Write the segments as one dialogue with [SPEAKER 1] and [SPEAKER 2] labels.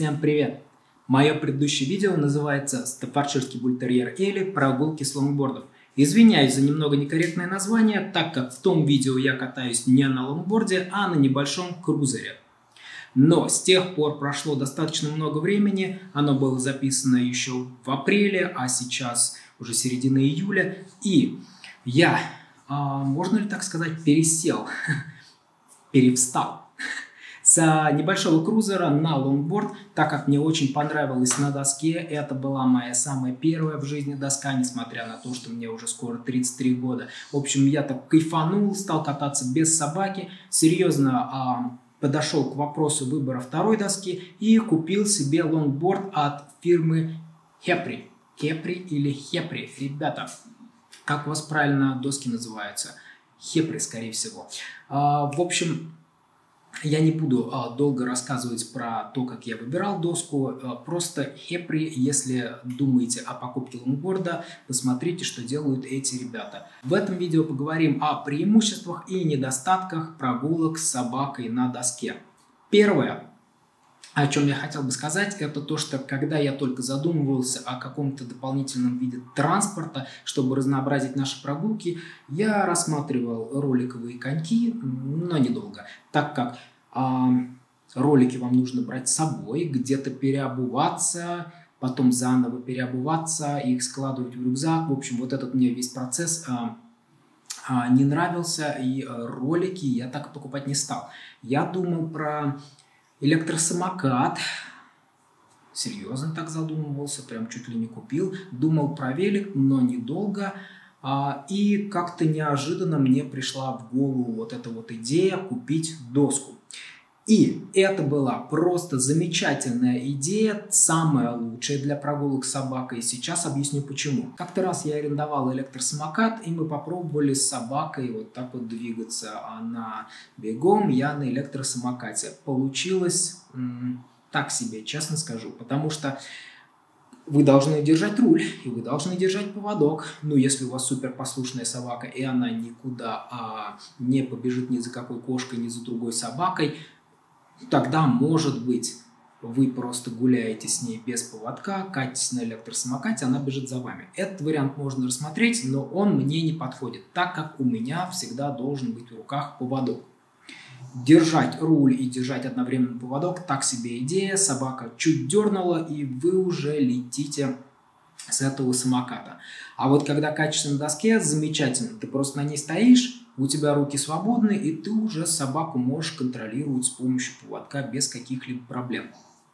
[SPEAKER 1] Всем привет! Мое предыдущее видео называется «Стаффордширский бультерьер Элли. Прогулки с лонгбордом». Извиняюсь за немного некорректное название, так как в том видео я катаюсь не на лонгборде, а на небольшом крузере. Но с тех пор прошло достаточно много времени, оно было записано еще в апреле, а сейчас уже середина июля, и я, а, можно ли так сказать, пересел, перевстал с небольшого крузера на лонгборд, так как мне очень понравилось на доске. Это была моя самая первая в жизни доска, несмотря на то, что мне уже скоро 33 года. В общем, я так кайфанул, стал кататься без собаки. Серьезно а, подошел к вопросу выбора второй доски и купил себе лонгборд от фирмы Хепри. Хепри или Хепри, ребята, как у вас правильно доски называются? Хепри, скорее всего. А, в общем, я не буду а, долго рассказывать про то, как я выбирал доску. А, просто Хепри, если думаете о покупке лонгборда, посмотрите, что делают эти ребята. В этом видео поговорим о преимуществах и недостатках прогулок с собакой на доске. Первое, о чем я хотел бы сказать, это то, что когда я только задумывался о каком-то дополнительном виде транспорта, чтобы разнообразить наши прогулки, я рассматривал роликовые коньки, но недолго, так как ролики вам нужно брать с собой, где-то переобуваться, потом заново переобуваться, их складывать в рюкзак. В общем, вот этот мне весь процесс а, а, не нравился, и а, ролики я так покупать не стал. Я думал про электросамокат, серьезно так задумывался, прям чуть ли не купил. Думал про велик, но недолго. А, и как-то неожиданно мне пришла в голову вот эта вот идея купить доску. И это была просто замечательная идея, самая лучшая для прогулок с собакой. Сейчас объясню почему. Как-то раз я арендовал электросамокат, и мы попробовали с собакой вот так вот двигаться. Она бегом, я на электросамокате. Получилось так себе, честно скажу. Потому что вы должны держать руль, и вы должны держать поводок. Ну, если у вас суперпослушная собака, и она никуда а, не побежит ни за какой кошкой, ни за другой собакой, тогда, может быть, вы просто гуляете с ней без поводка, катитесь на электросамокате, она бежит за вами. Этот вариант можно рассмотреть, но он мне не подходит, так как у меня всегда должен быть в руках поводок. Держать руль и держать одновременно поводок – так себе идея. Собака чуть дернула, и вы уже летите с этого самоката. А вот когда катишься на доске, замечательно. Ты просто на ней стоишь, у тебя руки свободны, и ты уже собаку можешь контролировать с помощью поводка без каких-либо проблем.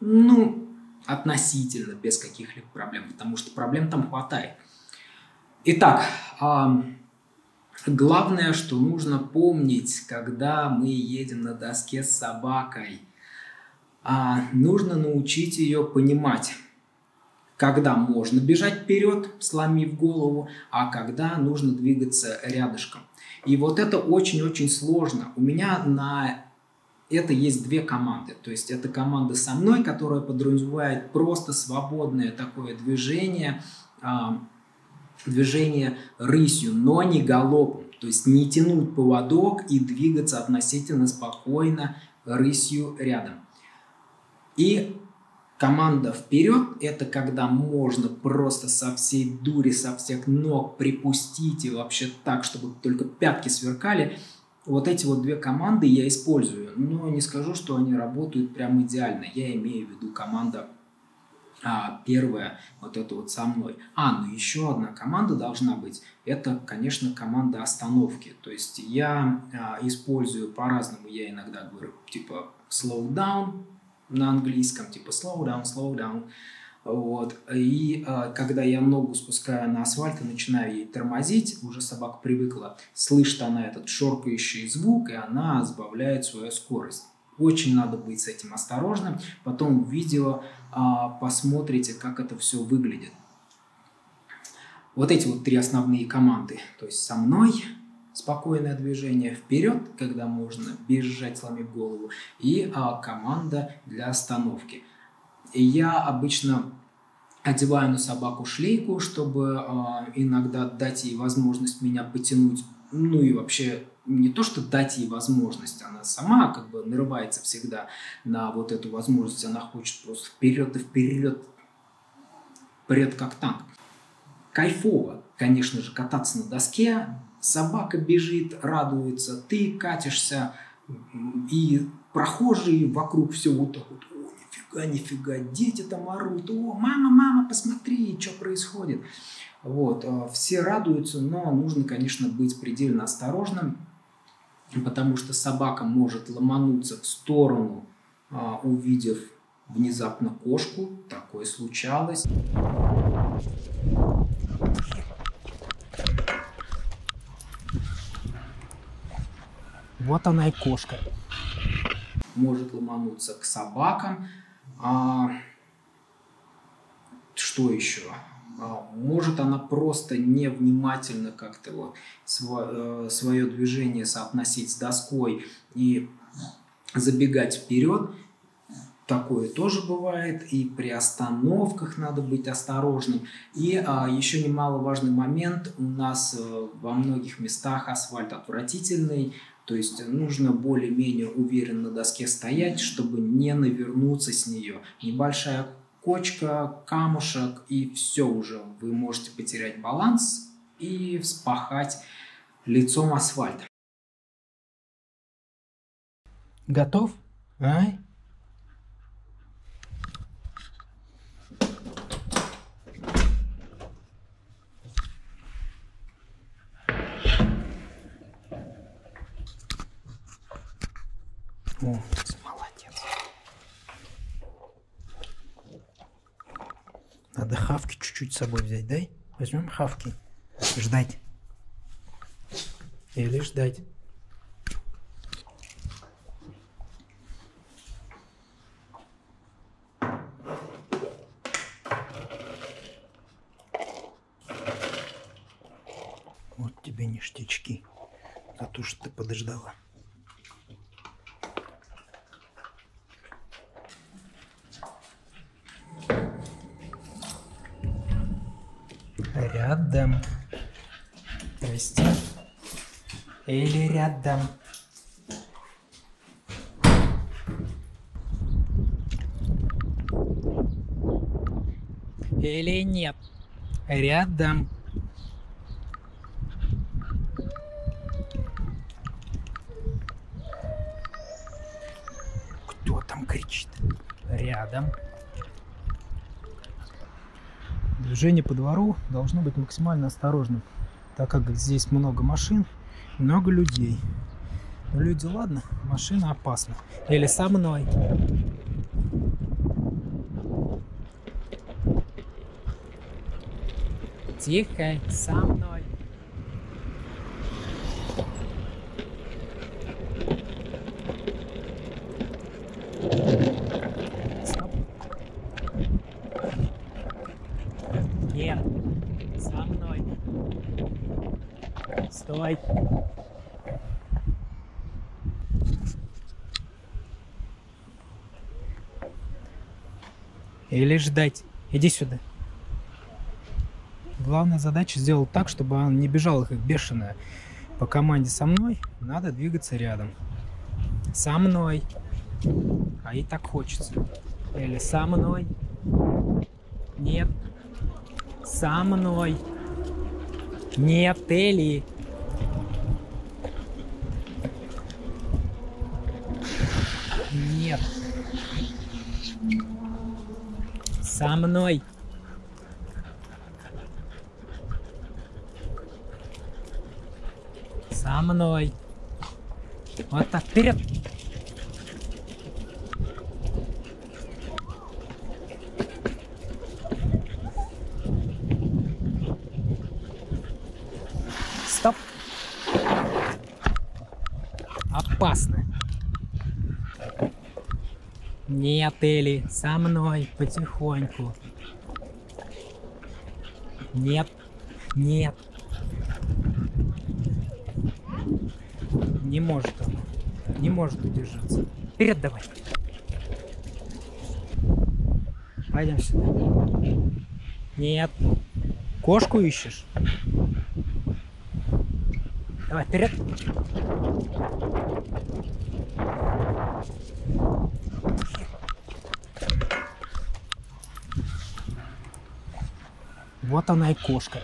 [SPEAKER 1] Ну, относительно без каких-либо проблем, потому что проблем там хватает. Итак, главное, что нужно помнить, когда мы едем на доске с собакой, а, нужно научить ее понимать, когда можно бежать вперед, сломив голову, а когда нужно двигаться рядышком. И вот это очень-очень сложно. У меня на это есть две команды. То есть это команда со мной, которая подразумевает просто свободное такое движение, а, движение рысью, но не галопом. То есть не тянуть поводок и двигаться относительно спокойно рысью рядом. И Команда вперед – это когда можно просто со всей дури, со всех ног припустить и вообще так, чтобы только пятки сверкали. Вот эти вот две команды я использую, но не скажу, что они работают прям идеально. Я имею в виду команда а, первая, вот это вот со мной. А, ну еще одна команда должна быть. Это, конечно, команда остановки. То есть я а, использую по-разному. Я иногда говорю типа slow down, на английском, типа slow down, slow down. Вот. И э, когда я ногу спускаю на асфальт и начинаю ей тормозить, уже собака привыкла, слышит она этот шоркающий звук, и она сбавляет свою скорость. Очень надо быть с этим осторожным. Потом в видео э, посмотрите, как это все выглядит. Вот эти вот три основные команды. То есть со мной, спокойное движение вперед, когда можно бежать, сломив голову, и а, команда для остановки. Я обычно одеваю на собаку шлейку, чтобы а, иногда дать ей возможность меня потянуть ну и вообще не то, что дать ей возможность, она сама как бы нарывается всегда на вот эту возможность, она хочет просто вперед и вперед, вперед как танк. Кайфово, конечно же, кататься на доске, собака бежит, радуется, ты катишься, и прохожие вокруг все вот так вот, о, нифига, нифига, дети там орут, о, мама, мама, посмотри, что происходит. Вот, э, все радуются, но нужно, конечно, быть предельно осторожным, потому что собака может ломануться в сторону, а, увидев внезапно кошку. Такое случалось.
[SPEAKER 2] Вот она и кошка.
[SPEAKER 1] Может ломануться к собакам. А, что еще? А, может она просто невнимательно как-то вот свое, свое движение соотносить с доской и забегать вперед. Такое тоже бывает, и при остановках надо быть осторожным. И а, еще немаловажный момент, у нас а, во многих местах асфальт отвратительный, то есть нужно более-менее уверенно на доске стоять, чтобы не навернуться с нее. Небольшая кочка, камушек, и все уже. Вы можете потерять баланс и вспахать лицом асфальт.
[SPEAKER 2] Готов? Ай? О, Надо хавки чуть-чуть с собой взять, дай? Возьмем хавки. Ждать. Или ждать. Вот тебе ништячки за то, что ты подождала. Рядом. Здрасте. Или рядом. Или нет. Рядом. Кто там кричит? Рядом. Движение по двору должно быть максимально осторожным, так как здесь много машин, много людей. Но люди, ладно, машина опасна. Или со мной. Тихо, со мной. Стоп. Нет, со мной. Стой. Или ждать. Иди сюда. Главная задача сделать так, чтобы он не бежал как бешеная. По команде со мной надо двигаться рядом. Со мной. А и так хочется. Или со мной. Нет. Со мной. Нет, Элли. Со мной. Со мной. Вот так, вперед. Нет, Элли, со мной, потихоньку. Нет, нет. Не может он. Не может удержаться. Вперед давай. Пойдем сюда. Нет. Кошку ищешь? Давай, вперед. Вот она и кошка.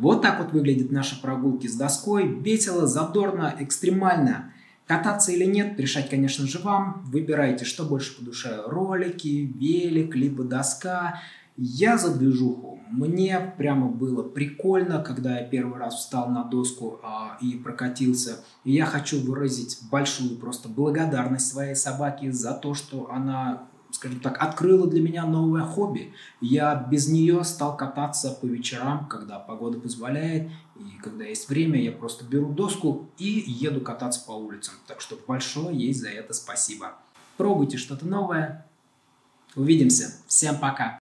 [SPEAKER 1] Вот так вот выглядят наши прогулки с доской. Весело, задорно, экстремально. Кататься или нет, решать, конечно же, вам. Выбирайте, что больше по душе. Ролики, велик, либо доска. Я за движуху. Мне прямо было прикольно, когда я первый раз встал на доску а, и прокатился. И я хочу выразить большую просто благодарность своей собаке за то, что она скажем так, открыла для меня новое хобби. Я без нее стал кататься по вечерам, когда погода позволяет, и когда есть время, я просто беру доску и еду кататься по улицам. Так что большое ей за это спасибо. Пробуйте что-то новое. Увидимся. Всем пока.